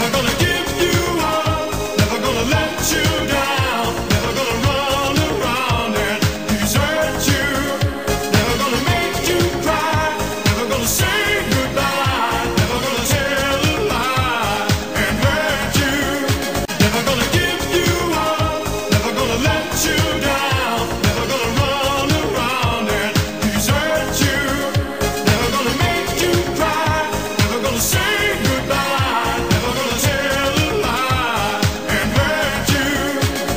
never